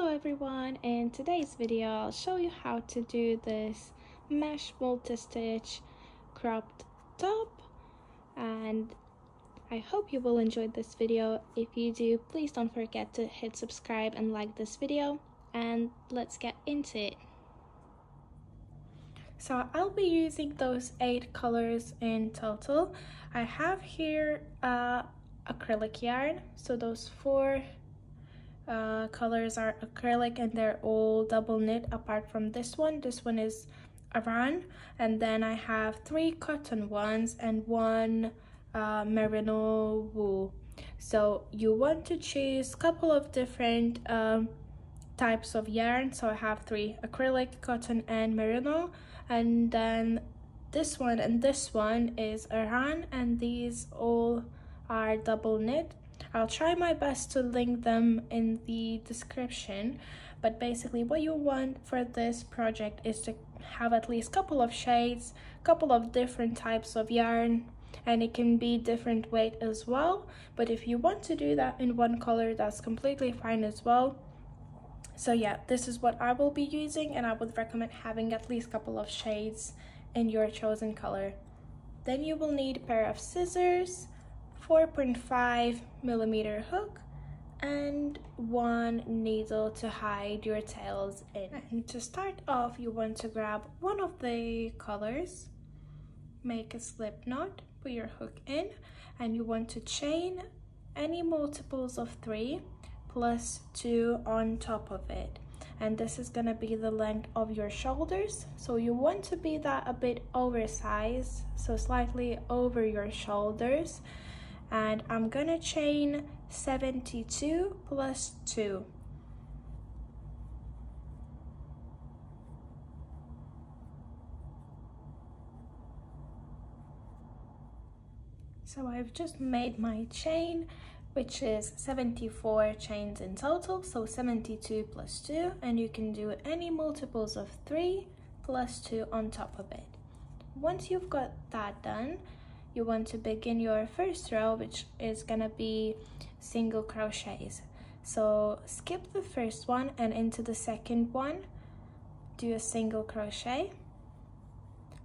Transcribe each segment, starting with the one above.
Hello everyone, in today's video I'll show you how to do this mesh multi-stitch cropped top and I hope you will enjoy this video. If you do, please don't forget to hit subscribe and like this video and let's get into it. So I'll be using those eight colors in total. I have here uh, acrylic yarn, so those four uh, colors are acrylic and they're all double knit apart from this one. This one is Aran and then I have three cotton ones and one uh, merino wool. So you want to choose a couple of different um, types of yarn. So I have three acrylic, cotton and merino and then this one and this one is Aran and these all are double knit I'll try my best to link them in the description but basically what you want for this project is to have at least a couple of shades, couple of different types of yarn and it can be different weight as well but if you want to do that in one color that's completely fine as well. So yeah this is what I will be using and I would recommend having at least a couple of shades in your chosen color. Then you will need a pair of scissors 4.5 millimeter hook and one needle to hide your tails in. And to start off, you want to grab one of the colors, make a slip knot, put your hook in, and you want to chain any multiples of three plus two on top of it. And this is gonna be the length of your shoulders. So you want to be that a bit oversized, so slightly over your shoulders and I'm gonna chain 72 plus 2. So I've just made my chain, which is 74 chains in total, so 72 plus 2, and you can do any multiples of 3 plus 2 on top of it. Once you've got that done, you want to begin your first row which is gonna be single crochets. So skip the first one and into the second one. Do a single crochet.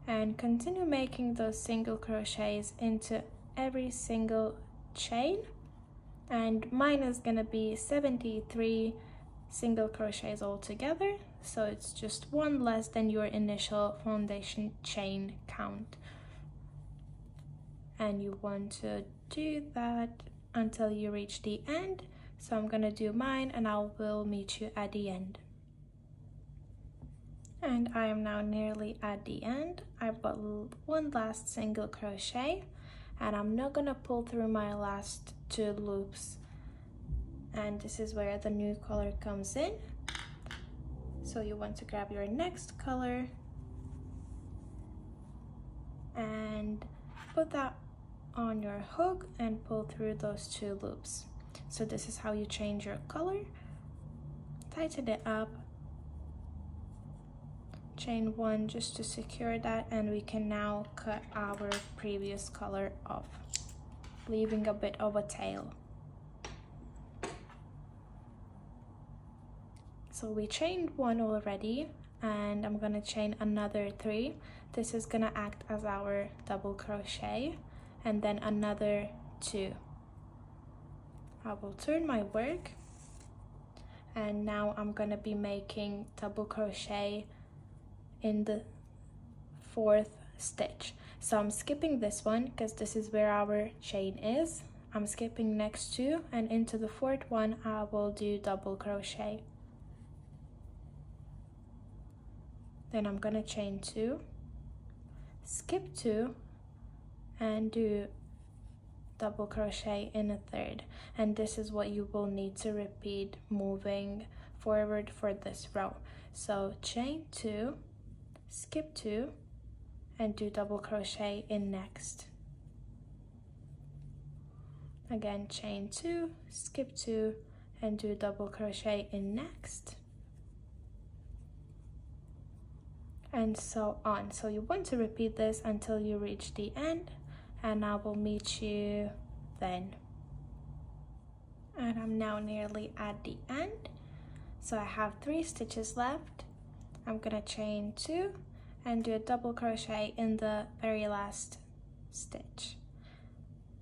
And continue making those single crochets into every single chain. And mine is gonna be 73 single crochets altogether. So it's just one less than your initial foundation chain count and you want to do that until you reach the end. So I'm gonna do mine and I will meet you at the end. And I am now nearly at the end. I've got one last single crochet. And I'm not gonna pull through my last two loops. And this is where the new color comes in. So you want to grab your next color. And put that on your hook and pull through those two loops. So this is how you change your color. Tighten it up. Chain one just to secure that and we can now cut our previous color off, leaving a bit of a tail. So we chained one already and I'm gonna chain another three. This is gonna act as our double crochet and then another two. I will turn my work and now I'm gonna be making double crochet in the fourth stitch. So I'm skipping this one because this is where our chain is. I'm skipping next two and into the fourth one I will do double crochet. Then I'm gonna chain two, skip two, and do double crochet in a third. And this is what you will need to repeat moving forward for this row. So chain two skip two and do double crochet in next. Again chain two skip two and do double crochet in next. And so on. So you want to repeat this until you reach the end and I will meet you then. And I'm now nearly at the end. so I have three stitches left I'm gonna chain two and do a double crochet in the very last stitch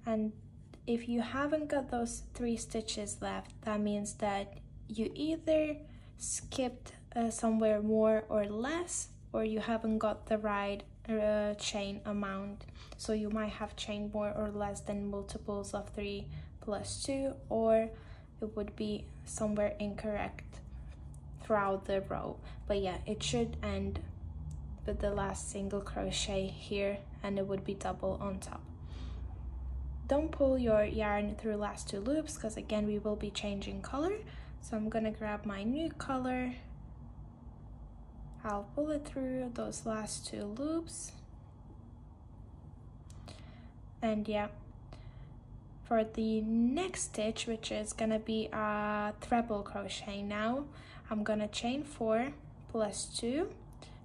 and if you haven't got those three stitches left that means that you either skipped uh, somewhere more or less or you haven't got the right uh, chain amount. So you might have chained more or less than multiples of 3 plus 2 or it would be somewhere incorrect throughout the row. But yeah it should end with the last single crochet here and it would be double on top. Don't pull your yarn through last two loops because again we will be changing color. So I'm gonna grab my new color I'll pull it through those last two loops. And yeah for the next stitch which is gonna be a treble crochet now I'm gonna chain four plus two.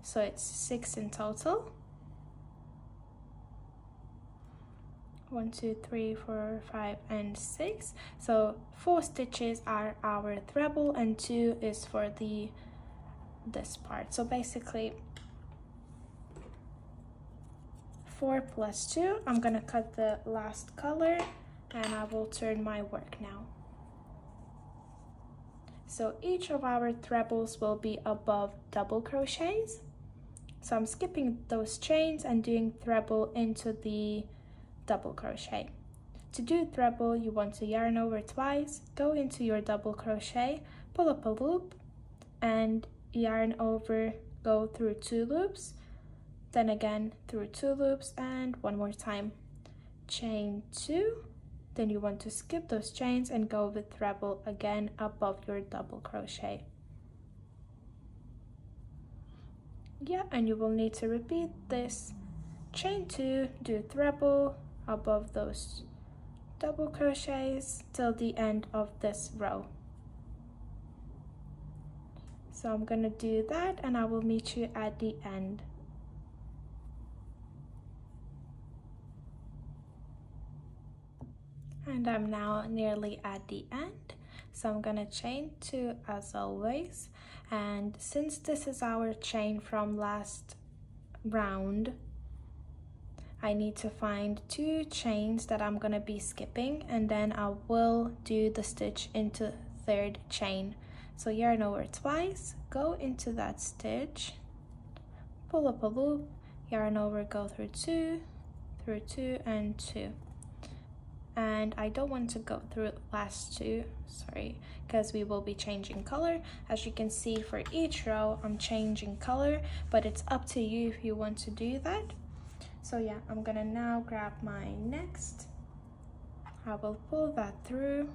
So it's six in total. One two three four five and six. So four stitches are our treble and two is for the this part. So basically 4 plus 2 I'm gonna cut the last color and I will turn my work now. So each of our trebles will be above double crochets. So I'm skipping those chains and doing treble into the double crochet. To do treble you want to yarn over twice go into your double crochet pull up a loop and yarn over go through two loops then again through two loops and one more time. Chain two then you want to skip those chains and go with treble again above your double crochet. Yeah and you will need to repeat this. Chain two do treble above those double crochets till the end of this row so I'm gonna do that and I will meet you at the end. And I'm now nearly at the end. So I'm gonna chain two as always. And since this is our chain from last round, I need to find two chains that I'm gonna be skipping and then I will do the stitch into third chain. So yarn over twice, go into that stitch, pull up a loop, yarn over, go through two, through two and two. And I don't want to go through last two, sorry, because we will be changing color. As you can see for each row, I'm changing color, but it's up to you if you want to do that. So yeah, I'm gonna now grab my next. I will pull that through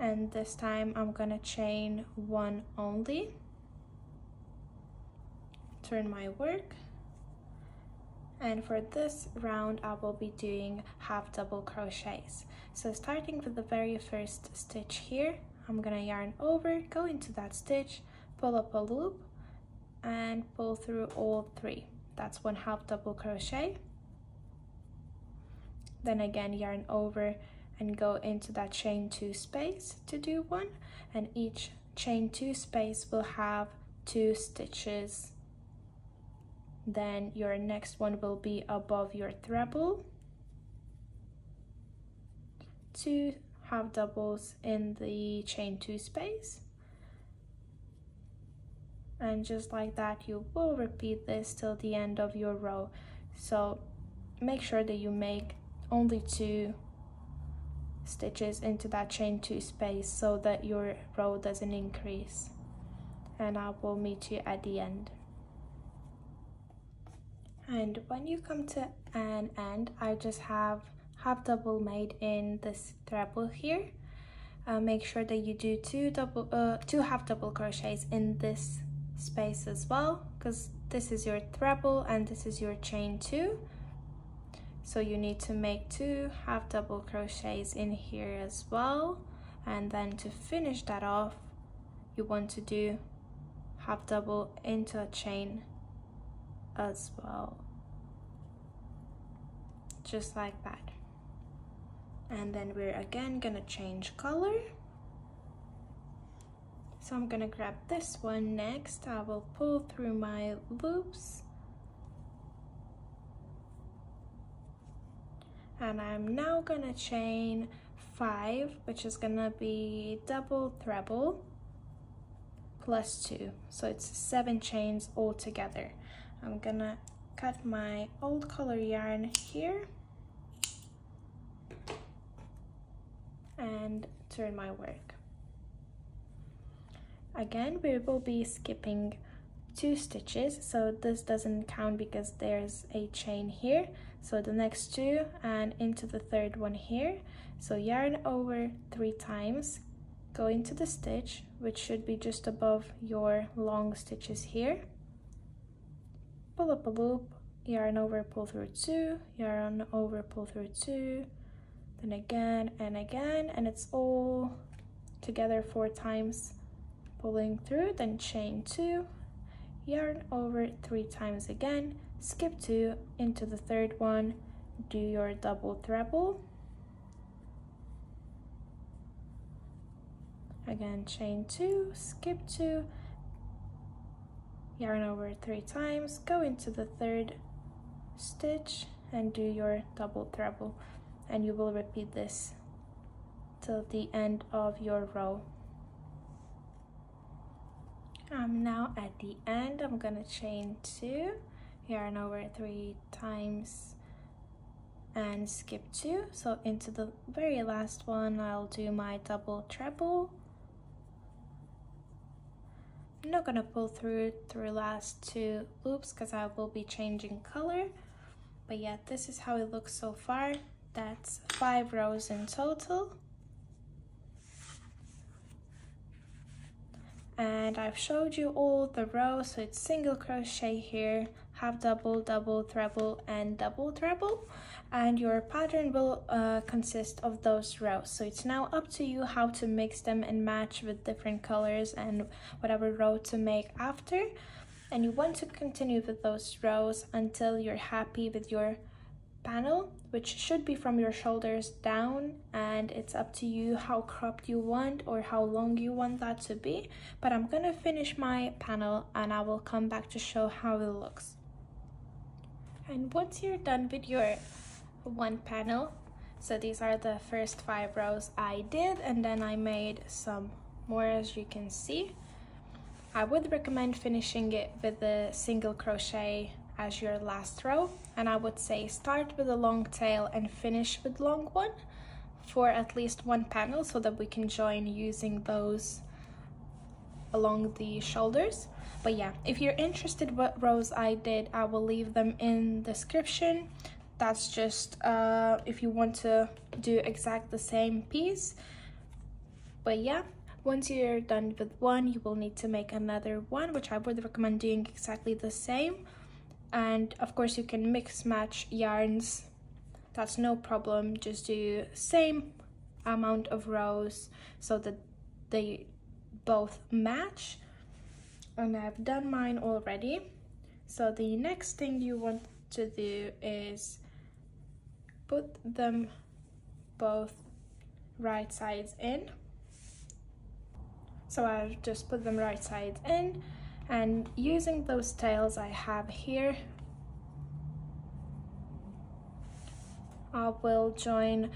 and this time I'm gonna chain one only. Turn my work. And for this round I will be doing half double crochets. So starting with the very first stitch here I'm gonna yarn over go into that stitch pull up a loop and pull through all three. That's one half double crochet. Then again yarn over and go into that chain two space to do one. And each chain two space will have two stitches. Then your next one will be above your treble. Two half doubles in the chain two space. And just like that you will repeat this till the end of your row. So make sure that you make only two stitches into that chain two space so that your row doesn't increase. And I will meet you at the end. And when you come to an end I just have half double made in this treble here. Uh, make sure that you do two double uh, two half double crochets in this space as well because this is your treble and this is your chain two so you need to make two half double crochets in here as well and then to finish that off you want to do half double into a chain as well just like that and then we're again gonna change color So I'm gonna grab this one next. I will pull through my loops. And I'm now gonna chain five, which is gonna be double treble plus two. So it's seven chains all together. I'm gonna cut my old color yarn here and turn my work. Again, we will be skipping two stitches, so this doesn't count because there's a chain here. So the next two and into the third one here. So yarn over three times, go into the stitch, which should be just above your long stitches here. Pull up a loop, yarn over, pull through two, yarn over, pull through two, then again and again, and it's all together four times. Pulling through, then chain two, yarn over three times again, skip two into the third one, do your double treble, again chain two, skip two, yarn over three times, go into the third stitch and do your double treble. And you will repeat this till the end of your row. I'm now at the end, I'm gonna chain two, yarn over three times and skip two. So into the very last one, I'll do my double treble. I'm not gonna pull through through last two loops because I will be changing color. But yeah, this is how it looks so far. That's five rows in total. And I've showed you all the rows, so it's single crochet here, half double, double, treble, and double treble. And your pattern will uh, consist of those rows. So it's now up to you how to mix them and match with different colors and whatever row to make after. And you want to continue with those rows until you're happy with your panel which should be from your shoulders down and it's up to you how cropped you want or how long you want that to be but I'm gonna finish my panel and I will come back to show how it looks and once you're done with your one panel so these are the first five rows I did and then I made some more as you can see. I would recommend finishing it with a single crochet as your last row and I would say start with a long tail and finish with long one for at least one panel so that we can join using those along the shoulders. But yeah if you're interested what rows I did I will leave them in the description. That's just uh, if you want to do exact the same piece. But yeah once you're done with one you will need to make another one which I would recommend doing exactly the same. And of course you can mix match yarns. That's no problem. Just do same amount of rows so that they both match and I've done mine already. So the next thing you want to do is put them both right sides in. So I'll just put them right sides in and using those tails I have here I will join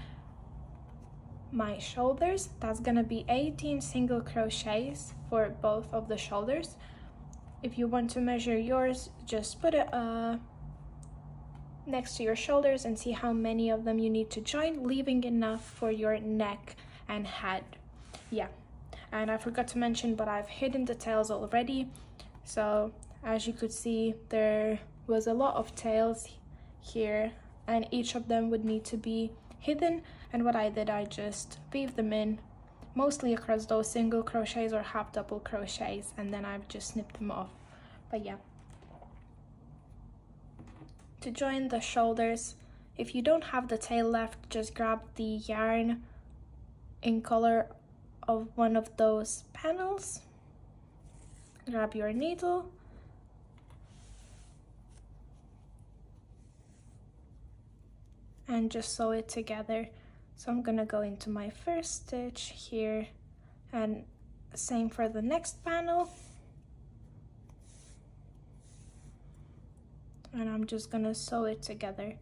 my shoulders that's gonna be 18 single crochets for both of the shoulders. If you want to measure yours just put it uh, next to your shoulders and see how many of them you need to join leaving enough for your neck and head. Yeah. And I forgot to mention but I've hidden the tails already. So as you could see, there was a lot of tails here and each of them would need to be hidden. And what I did, I just weave them in mostly across those single crochets or half double crochets and then I've just snipped them off. But yeah. To join the shoulders, if you don't have the tail left, just grab the yarn in color of one of those panels grab your needle and just sew it together so I'm gonna go into my first stitch here and same for the next panel. And I'm just gonna sew it together.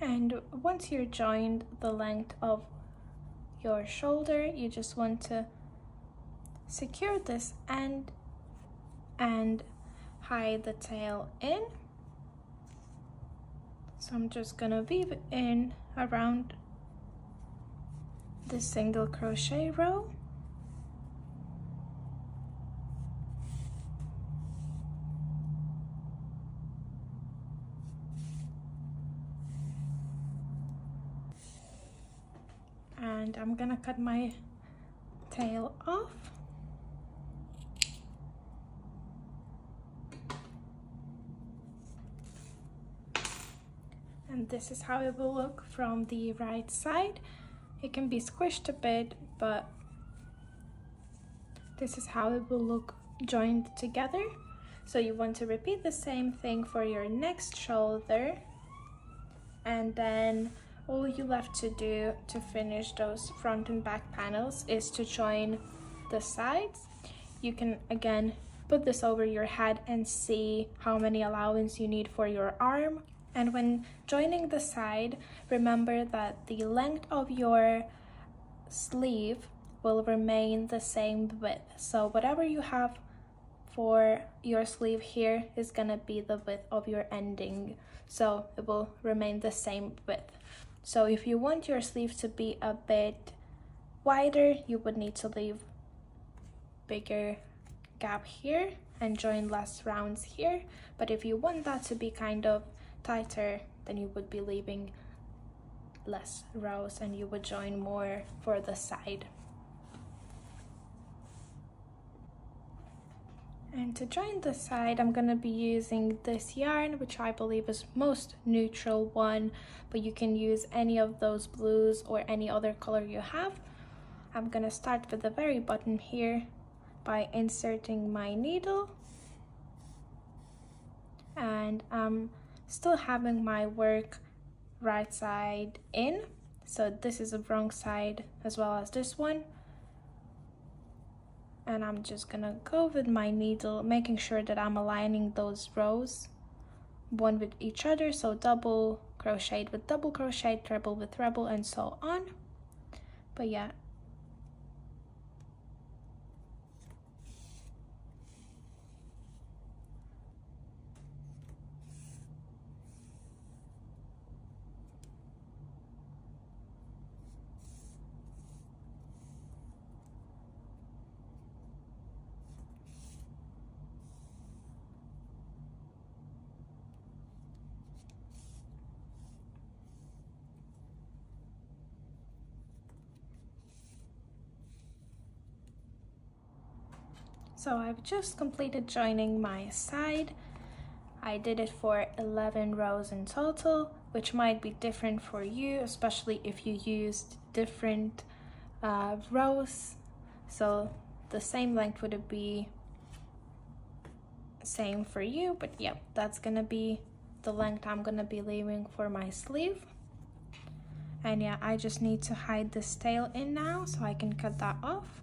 And once you're joined the length of your shoulder you just want to secure this end and hide the tail in. So I'm just gonna weave in around this single crochet row and I'm gonna cut my tail off. And this is how it will look from the right side. It can be squished a bit but this is how it will look joined together. So you want to repeat the same thing for your next shoulder. And then all you left to do to finish those front and back panels is to join the sides. You can again put this over your head and see how many allowance you need for your arm. And when joining the side remember that the length of your sleeve will remain the same width. So whatever you have for your sleeve here is gonna be the width of your ending. So it will remain the same width so if you want your sleeve to be a bit wider, you would need to leave bigger gap here and join less rounds here. But if you want that to be kind of tighter, then you would be leaving less rows and you would join more for the side. And to join the side, I'm gonna be using this yarn, which I believe is most neutral one, but you can use any of those blues or any other color you have. I'm gonna start with the very bottom here by inserting my needle. And I'm still having my work right side in. So this is the wrong side as well as this one and I'm just gonna go with my needle making sure that I'm aligning those rows one with each other so double crochet with double crochet treble with treble and so on. But yeah So I've just completed joining my side. I did it for 11 rows in total, which might be different for you, especially if you used different uh, rows. So the same length would be same for you, but yeah, that's gonna be the length I'm gonna be leaving for my sleeve. And yeah, I just need to hide this tail in now so I can cut that off.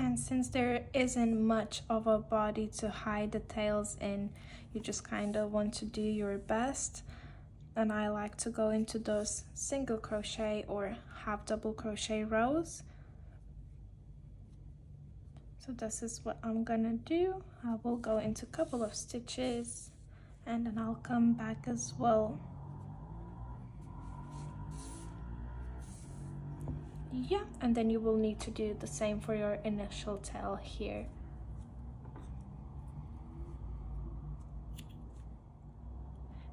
And since there isn't much of a body to hide the tails in you just kind of want to do your best. And I like to go into those single crochet or half double crochet rows. So this is what I'm gonna do. I will go into a couple of stitches and then I'll come back as well yeah and then you will need to do the same for your initial tail here.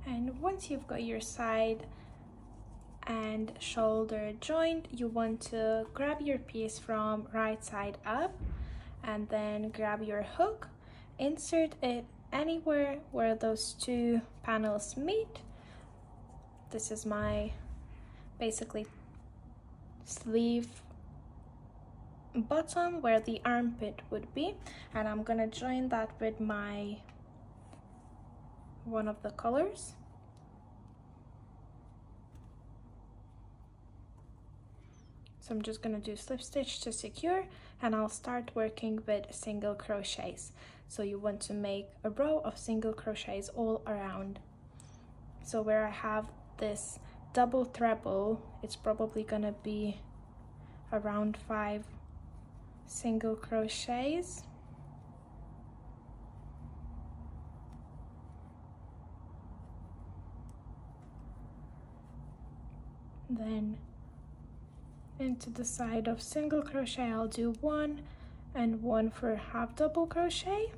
And once you've got your side and shoulder joint you want to grab your piece from right side up and then grab your hook. Insert it anywhere where those two panels meet. This is my basically sleeve bottom where the armpit would be. And I'm gonna join that with my one of the colors. So I'm just gonna do slip stitch to secure and I'll start working with single crochets. So you want to make a row of single crochets all around. So where I have this double treble it's probably gonna be around five single crochets. Then into the side of single crochet I'll do one and one for half double crochet.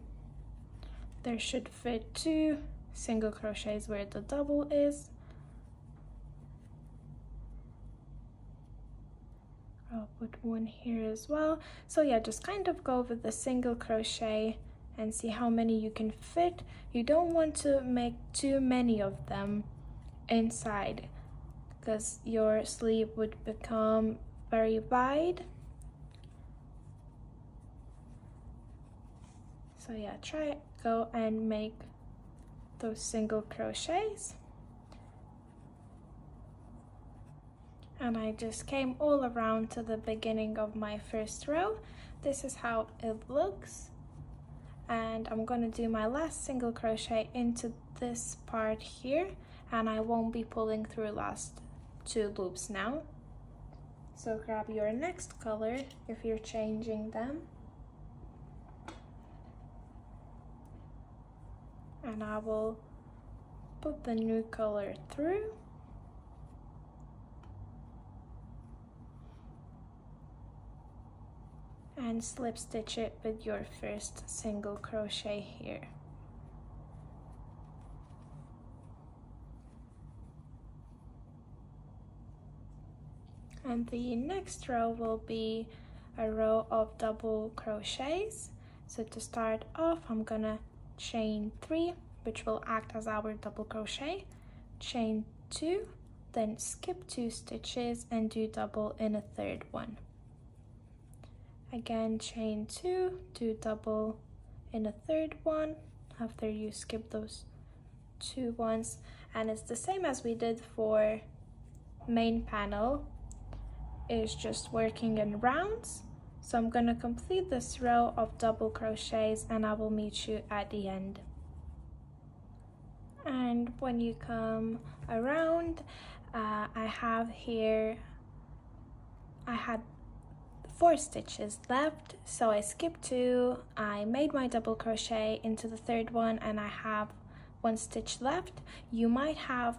There should fit two. Single crochets where the double is I'll put one here as well. So yeah just kind of go with the single crochet and see how many you can fit. You don't want to make too many of them inside because your sleeve would become very wide. So yeah try go and make those single crochets and I just came all around to the beginning of my first row. This is how it looks. And I'm going to do my last single crochet into this part here and I won't be pulling through last two loops now. So grab your next color if you're changing them. And I will put the new color through. And slip stitch it with your first single crochet here. And the next row will be a row of double crochets. So to start off I'm gonna chain three which will act as our double crochet. Chain two then skip two stitches and do double in a third one again chain two do double in a third one. After you skip those two ones and it's the same as we did for main panel. Is just working in rounds. So I'm gonna complete this row of double crochets and I will meet you at the end. And when you come around uh, I have here I had four stitches left. So I skipped two. I made my double crochet into the third one and I have one stitch left. You might have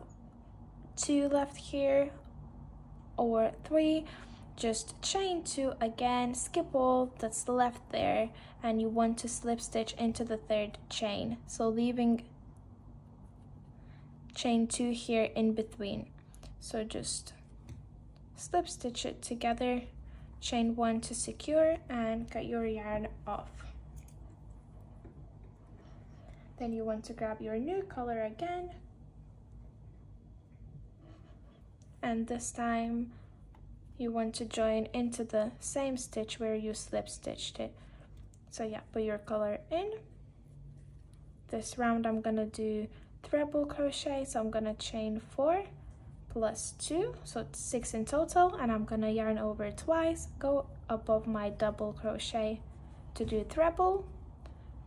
two left here or three. Just chain two again skip all that's left there and you want to slip stitch into the third chain. So leaving chain two here in between. So just slip stitch it together chain one to secure and cut your yarn off. Then you want to grab your new color again. And this time you want to join into the same stitch where you slip stitched it. So yeah put your color in. This round I'm gonna do treble crochet so I'm gonna chain four plus 2 so it's 6 in total and I'm gonna yarn over twice. Go above my double crochet to do treble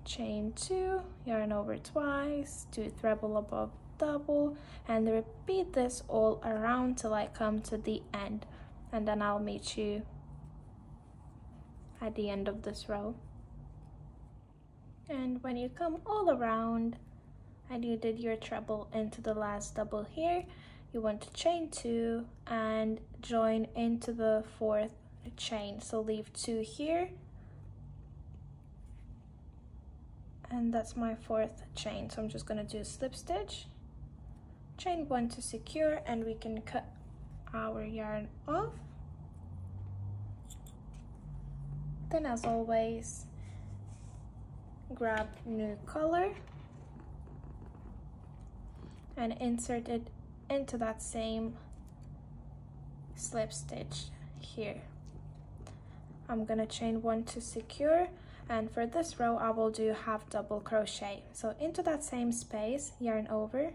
chain 2 yarn over twice do treble above double and repeat this all around till I come to the end and then I'll meet you at the end of this row. And when you come all around and you did your treble into the last double here you want to chain two and join into the fourth chain. So leave two here. And that's my fourth chain. So I'm just going to do a slip stitch. Chain one to secure and we can cut our yarn off. Then as always grab new color and insert it into that same slip stitch here. I'm gonna chain one to secure and for this row I will do half double crochet. So into that same space yarn over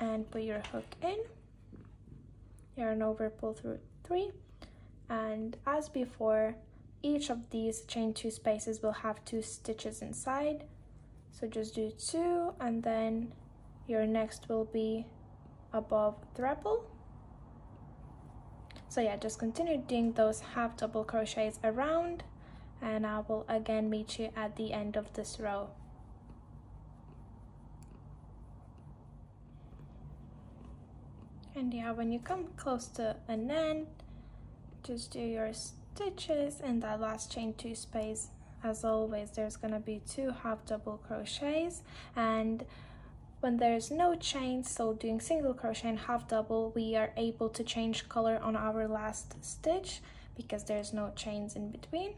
and put your hook in. Yarn over pull through three and as before each of these chain two spaces will have two stitches inside. So just do two and then your next will be above treble so yeah just continue doing those half double crochets around and I will again meet you at the end of this row. And yeah when you come close to an end just do your stitches in that last chain two space. As always there's gonna be two half double crochets and when there's no chain so doing single crochet and half double we are able to change color on our last stitch because there's no chains in between.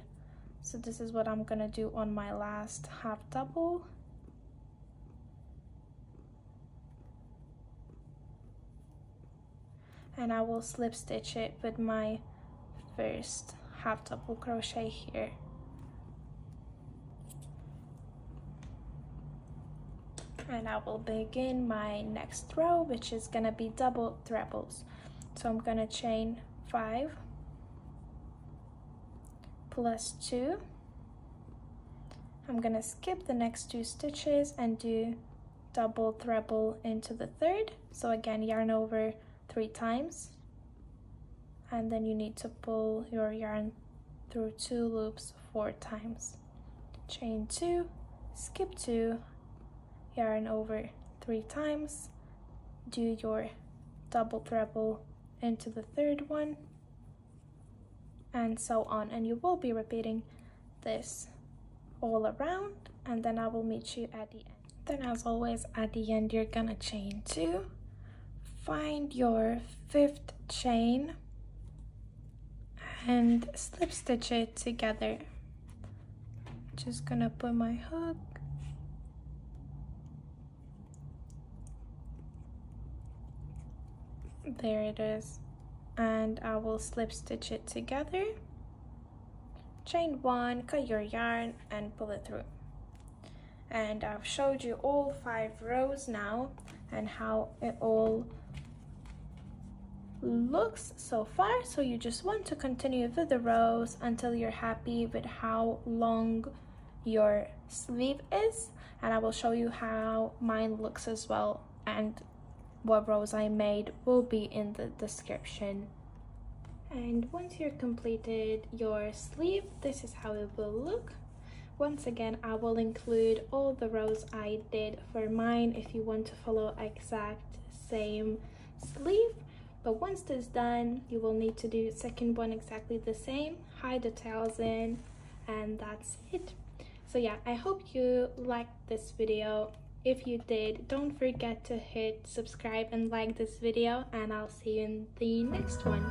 So this is what I'm gonna do on my last half double. And I will slip stitch it with my first half double crochet here and I will begin my next row which is gonna be double trebles. So I'm gonna chain five plus two. I'm gonna skip the next two stitches and do double treble into the third. So again yarn over three times. And then you need to pull your yarn through two loops four times. Chain two skip two yarn over three times. Do your double treble into the third one and so on. And you will be repeating this all around and then I will meet you at the end. Then as always at the end you're gonna chain two. Find your fifth chain and slip stitch it together. Just gonna put my hook there it is. And I will slip stitch it together. Chain one cut your yarn and pull it through. And I've showed you all five rows now and how it all looks so far. So you just want to continue with the rows until you're happy with how long your sleeve is. And I will show you how mine looks as well and what rows I made will be in the description. And once you're completed your sleeve, this is how it will look. Once again, I will include all the rows I did for mine if you want to follow exact same sleeve. But once this is done, you will need to do second one exactly the same, hide the tails in, and that's it. So yeah, I hope you liked this video if you did, don't forget to hit subscribe and like this video and I'll see you in the next one.